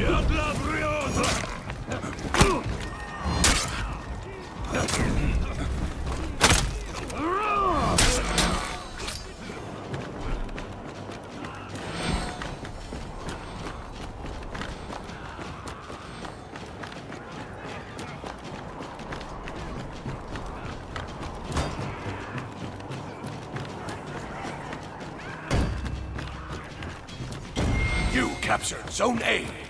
You captured Zone A.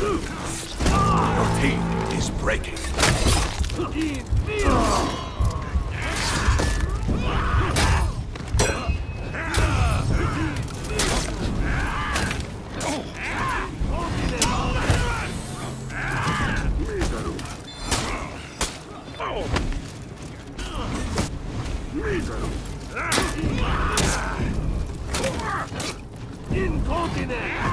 Your team is breaking. You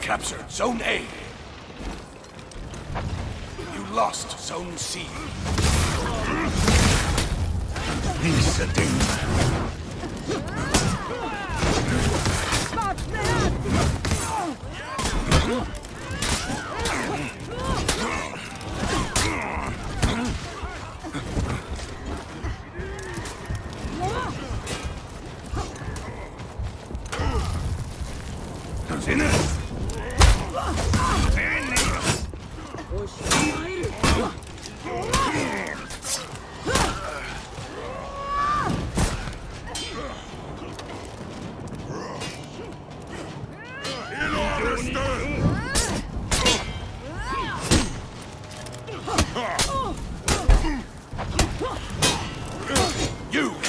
captured Zone A. You lost Zone C. Visa Ding.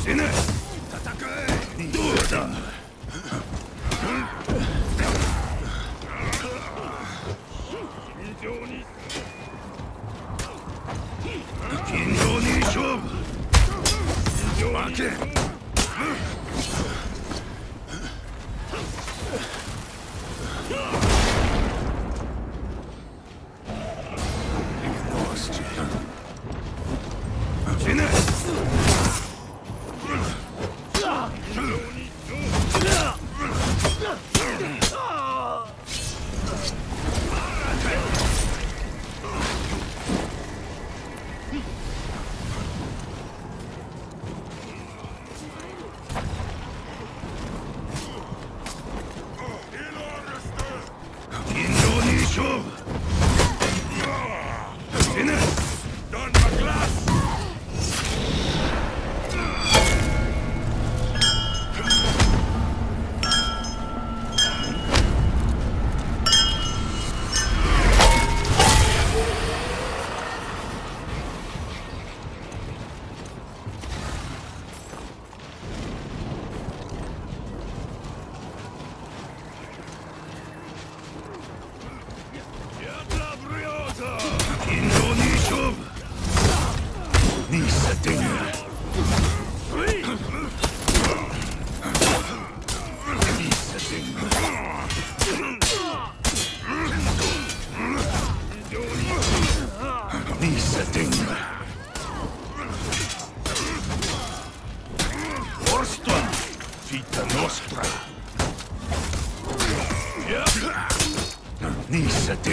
死ぬ戦えどうだ尋常に尋常に勝負負け死ぬ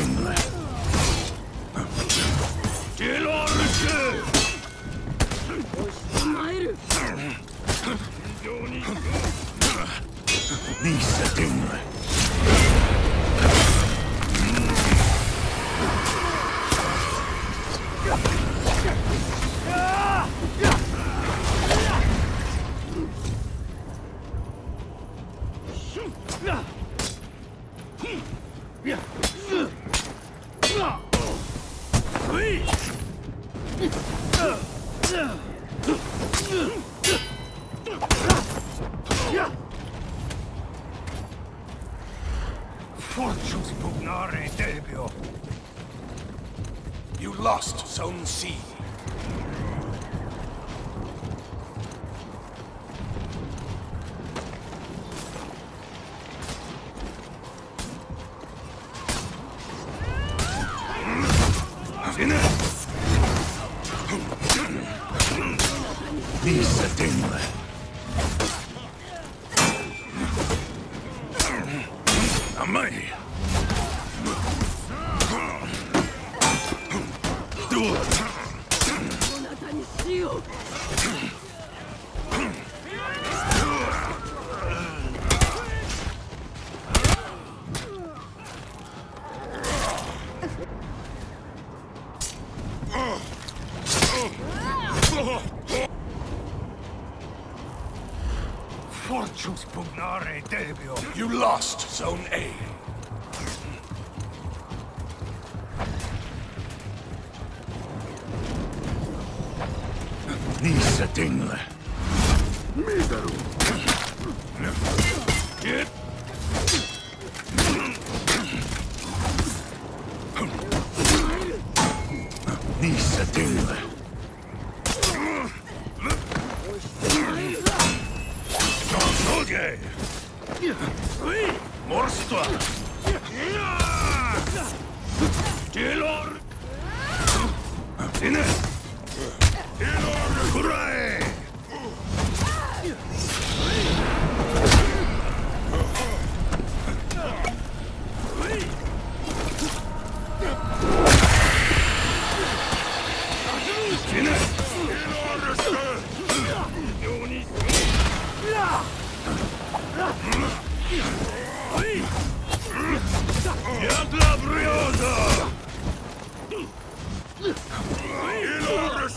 んだデロールクマイル見せてんだやっ Fortunes pugnare debio! You lost Zone C. Sinne! You lost Zone A. Nisa Dingle. Midaru.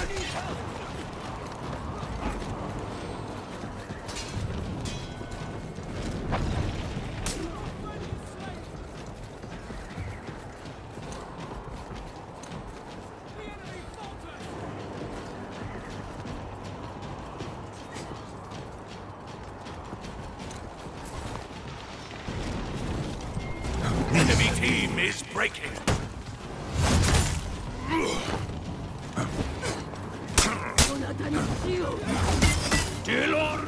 Inferno! Taylor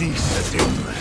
This is him.